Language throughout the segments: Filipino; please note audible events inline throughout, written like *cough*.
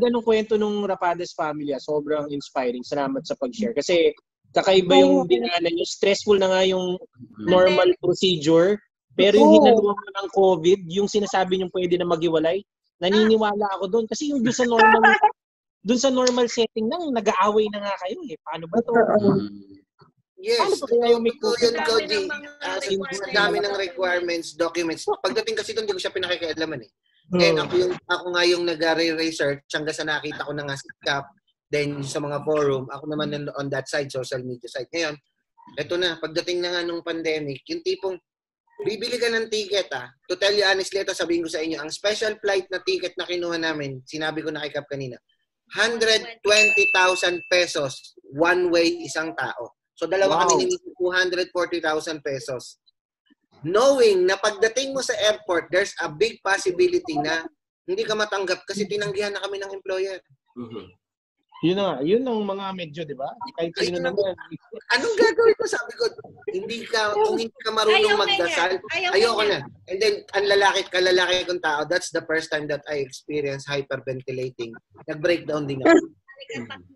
ganung kwento nung Rapades Family, ah, sobrang inspiring. Salamat sa pag-share. Kasi kakaiba yung dinanan nyo. Stressful na nga yung normal procedure. Pero yung hinaluan mo ng COVID, yung sinasabi nyo pwede na maghiwalay, naniniwala ako doon. Kasi yung doon sa normal *laughs* doon sa normal setting nang nag-aaway na nga kayo eh. Paano ba to? Yes. Totoo yun, Dami Cody. ng mga Ah, requirements. Ang dami ng requirements, documents. Pagdating kasi doon, hindi ko siya pinakikialaman eh. Hmm. And ako, yung, ako nga yung nag-research hanggang sa nakita ko na nga si Cap, then sa mga forum, ako naman nan- on that side, social media side. Ngayon, eto na, pagdating na nga nung pandemic, yung tipong, bibili ka ng ticket ah. To tell you honestly, ito sabihin ko sa inyo, ang special flight na ticket na kinuha namin, sinabi ko na kay Cap kanina, 120,000 pesos one way isang tao. So dalawa Wow. kami ni 240,000 pesos. Knowing na pagdating mo sa airport, there's a big possibility na hindi ka matanggap kasi tinanggihan na kami ng employer. Mhm. Yun na nga. Yun ang mga medyo, di ba? Kahit sino na. naman. Anong gagawin ko? Sabi ko, hindi ka, kung hindi ka marunong Ayaw magdasal. Ayaw ayoko niya. na. And then, ang lalaki, kalalaki kong tao, that's the first time that I experienced hyperventilating. Nag-breakdown din ako.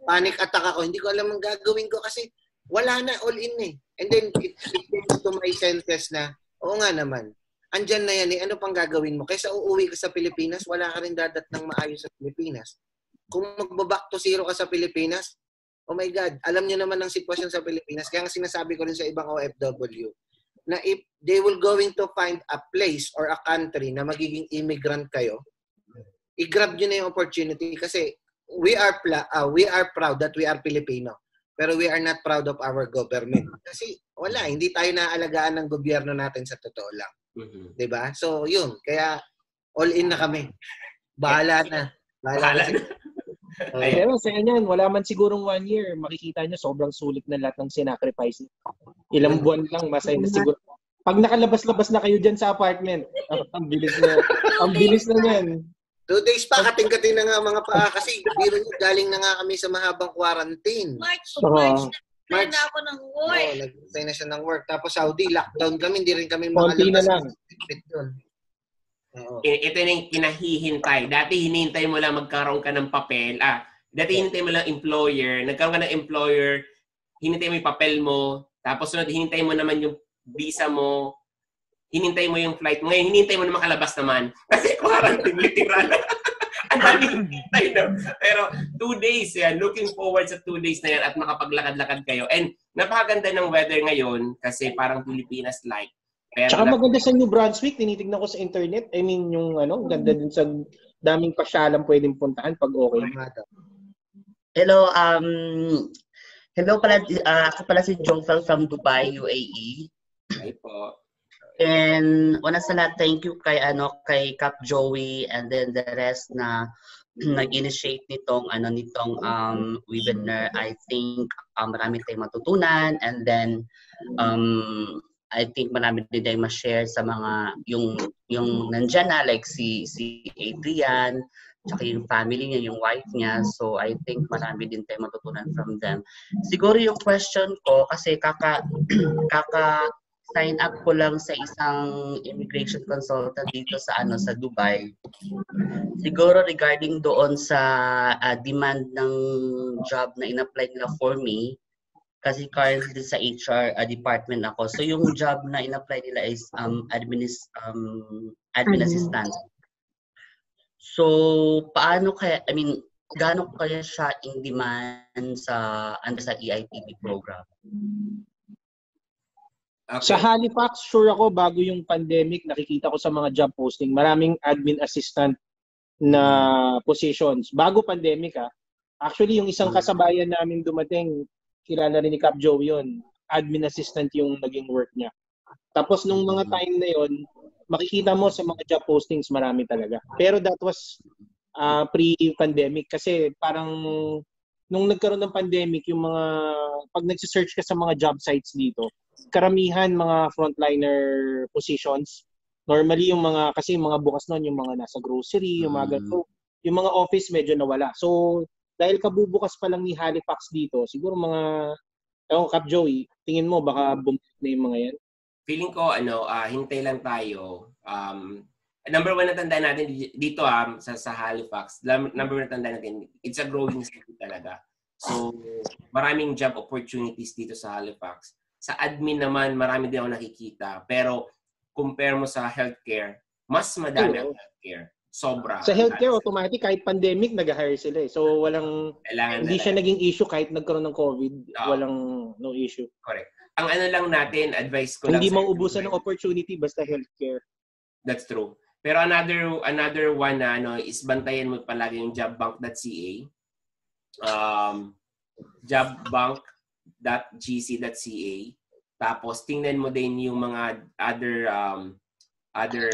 Panic attack ako. Hindi ko alam ang gagawin ko kasi wala na, all in eh. And then, it, it came to my senses na, oo nga naman, andyan na yan eh, ano pang gagawin mo? Kaysa uuwi ka sa Pilipinas, wala ka rin dadat ng maayos sa Pilipinas. Kung magbaback to zero ka sa Pilipinas, oh my God, alam niyo naman ang sitwasyon sa Pilipinas. Kaya nga sinasabi ko rin sa ibang OFW, na if they will going to find a place or a country na magiging immigrant kayo, i-grab nyo na yung opportunity kasi we are pla- uh, we are proud that we are Filipino. Pero we are not proud of our government. Kasi wala, hindi tayo naaalagaan ng gobyerno natin sa totoo lang. Mhm. 'Di ba? So, yun. Kaya all in na kami. Bahala na. Bahala na. *laughs* Oh. Pero sa yan, wala man sigurong one year, makikita nyo sobrang sulit na lahat ng sinacrifice. Ilang buwan lang, masaya na siguro. Pag nakalabas-labas na kayo dyan sa apartment, *laughs* ang bilis na. Ang bilis na yan. Two days pa, kating-kating na nga mga paa. Kasi biro nyo, galing na nga kami sa mahabang quarantine. March, Oo. March na March. na ako ng work. Oo, nag-resign na siya ng work. Tapos Saudi, lockdown kami. Hindi rin kami Konti na makalabas. lang. Doon. Oo. Ito na yung kinahihintay. Dati hinihintay mo lang magkaroon ka ng papel. Ah, dati hinihintay mo lang employer. Nagkaroon ka ng employer, hinihintay mo yung papel mo. Tapos sunod, hinihintay mo naman yung visa mo. Hinihintay mo yung flight mo. Ngayon, hinihintay mo na makalabas naman. *laughs* Kasi quarantine, literal. *laughs* Ang dami hinihintay *laughs* na. Pero two days yan. Looking forward sa two days na yan at makapaglakad-lakad kayo. And napakaganda ng weather ngayon kasi parang Pilipinas-like. Pero Tsaka maganda sa New Brunswick, tinitignan ko sa internet. I mean, yung ano, ganda din sa daming pasyalan pwedeng puntahan pag okay. Hello, um, hello pala, ah, ako pala si Jongfel from Dubai, UAE. Ay po. And una sa lahat, thank you kay ano kay Cap Joey and then the rest na *clears throat* nag-initiate nitong ano nitong um webinar. I think um, marami tayong matutunan and then um I think marami din tayong ma-share sa mga yung yung nandiyan na like si si Adrian tsaka yung family niya, yung wife niya. So I think marami din tayong matutunan from them. Siguro yung question ko kasi kaka *clears throat* kaka sign up ko lang sa isang immigration consultant dito sa ano sa Dubai. Siguro regarding doon sa ah, demand ng job na in-apply nila for me kasi currently sa HR ah, department ako. So yung job na in-apply nila is um adminis um admin Mhm. assistant. So paano kaya I mean gaano kaya siya in demand sa ano sa EITB program? Okay. Sa Halifax, sure ako, bago yung pandemic, nakikita ko sa mga job posting, maraming admin assistant na positions. Bago pandemic, ah. Actually, yung isang kasabayan namin dumating, kilala rin ni Cap Joe yun. Admin assistant yung naging work niya. Tapos nung mga time na yon, makikita mo sa mga job postings, marami talaga. Pero that was ah, pre-pandemic kasi parang nung nagkaroon ng pandemic, yung mga, pag nagsisearch ka sa mga job sites dito, karamihan mga frontliner positions. Normally yung mga kasi yung mga bukas noon yung mga nasa grocery, yung mga Mm. ganito. Yung mga office medyo nawala. So dahil kabubukas pa lang ni Halifax dito, siguro mga Ewan Cap Joey, tingin mo baka bumalik na yung mga yan? feeling ko ano, ah, hintay lang tayo. Um, number one na tandaan natin dito um, sa, sa Halifax, number one na tandaan natin, it's a growing city talaga. So, maraming job opportunities dito sa Halifax. Sa admin naman, marami din ako nakikita. Pero, compare mo sa healthcare, mas madami ang healthcare. Sobra. Sa healthcare, automatic, kahit pandemic, nag-hire sila eh. So, walang, Kailangan hindi siya naging issue kahit nagkaroon ng COVID. Oh. Walang, no issue. Correct. Ang ano lang natin, advice ko hindi lang. Hindi mauubusan ng opportunity basta healthcare. That's true. Pero another another one na ano is bantayan mo palagi yung jobbank.ca. Um jobbank.gc.ca. Tapos tingnan mo din yung mga other um other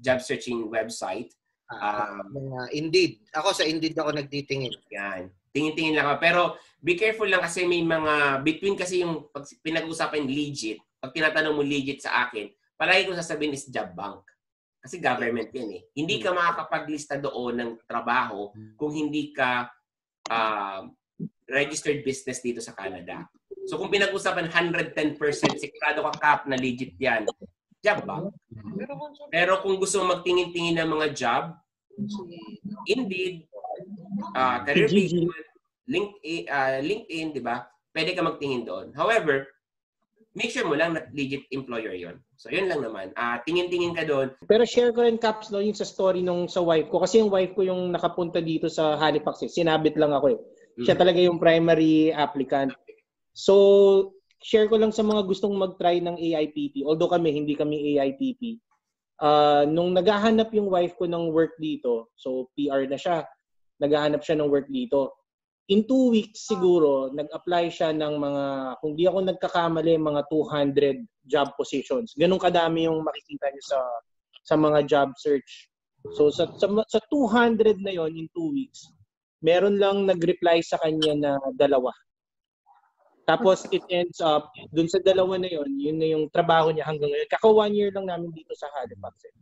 job searching website. Um, uh, Indeed. Ako sa Indeed ako nagtitingin. Yan. Tingin-tingin lang ako. Pero be careful lang kasi may mga, between kasi yung pag pinag-usapan legit, pag tinatanong mo legit sa akin, palagi ko sasabihin is job bank. Kasi government yan eh. Hindi ka hmm. makakapaglista doon ng trabaho hmm. kung hindi ka uh, registered business dito sa Canada. So kung pinag-usapan 110% sigurado ka cap na legit yan, job ba? Pero kung gusto mo magtingin-tingin ng mga job, Indeed, uh, career placement, LinkedIn, uh, LinkedIn, di ba? Pwede ka magtingin doon. However, make sure mo lang na legit employer yon. So, yun lang naman. Uh, tingin-tingin ka doon. Pero share ko rin, Caps, no, yung sa story nung sa wife ko. Kasi yung wife ko yung nakapunta dito sa Halifax. Eh. Sinabit lang ako eh. Siya mm-hmm. talaga yung primary applicant. So, share ko lang sa mga gustong mag-try ng AIPP. Although kami, hindi kami AIPP. Uh, ah, nung naghahanap yung wife ko ng work dito, so PR na siya, naghahanap siya ng work dito in two weeks siguro, nag-apply siya ng mga, kung di ako nagkakamali, mga 200 job positions. Ganun kadami yung makikita niyo sa sa mga job search. So sa, sa, sa 200 na yon in two weeks, meron lang nag-reply sa kanya na dalawa. Tapos it ends up, dun sa dalawa na yon yun na yung trabaho niya hanggang ngayon. Kaka one year lang namin dito sa Halifax. Eh.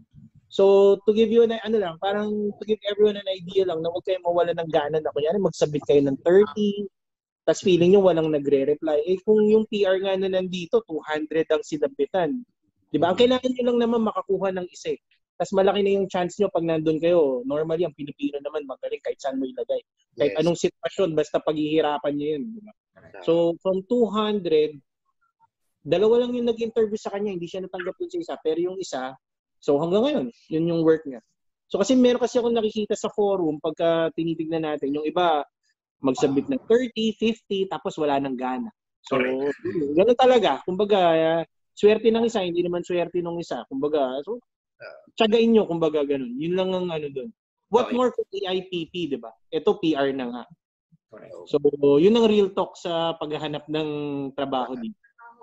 So, to give you an, ano lang, parang to give everyone an idea lang na huwag kayong mawala ng gana na kunyari magsabit kayo ng 30, tapos feeling nyo walang nagre-reply. Eh kung yung PR nga na nandito, 200 ang sinabitan. Di ba? Ang kailangan nyo lang naman makakuha ng isa. Eh. Tapos malaki na yung chance nyo pag nandun kayo. Normally, ang Pilipino naman magaling kahit saan mo ilagay. Kahit yes. anong sitwasyon, basta paghihirapan nyo yun. Di ba? So, from 200, dalawa lang yung nag-interview sa kanya, hindi siya natanggap dun sa isa. Pero yung isa, So hanggang ngayon, yun yung work niya. So kasi meron kasi akong nakikita sa forum pagka tinitignan natin, yung iba magsabit ng 30, 50, tapos wala nang gana. So, Correct. ganun talaga. Kumbaga, uh, swerte ng isa, hindi naman swerte ng isa. Kumbaga, so, tsagain nyo, kumbaga, ganun. Yun lang ang ano doon. What okay. more kung AIPP, di ba? Ito PR na nga. Correct. So, yun ang real talk sa paghahanap ng trabaho dito.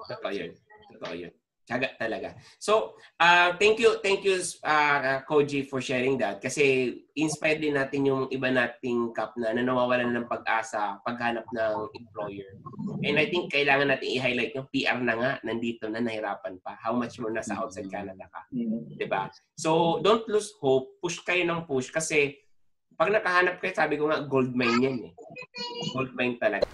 Totoo yun. Totoo yun. Tiyaga talaga. So, uh, thank you, thank you, uh, Koji, for sharing that. Kasi inspired din natin yung iba nating cup na, na nawawalan ng pag-asa paghanap ng employer. And I think kailangan natin i-highlight yung PR na nga, nandito na, nahirapan pa. How much mo nasa outside Canada ka. Mm-hmm. Diba? So, don't lose hope. Push kayo ng push kasi pag nakahanap kayo, sabi ko nga, gold mine yan eh. Gold mine talaga.